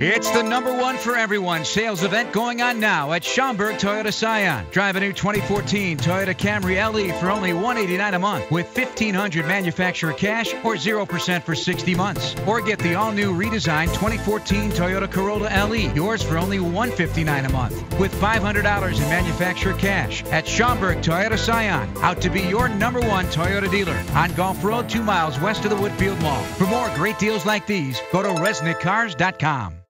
It's the number one for everyone sales event going on now at Schaumburg Toyota Scion. Drive a new 2014 Toyota Camry LE for only $189 a month with 1500 manufacturer cash or 0% for 60 months. Or get the all-new redesigned 2014 Toyota Corolla LE, yours for only $159 a month with $500 in manufacturer cash at Schaumburg Toyota Scion. Out to be your number one Toyota dealer on Golf Road, two miles west of the Woodfield Mall. For more great deals like these, go to resnickcars.com.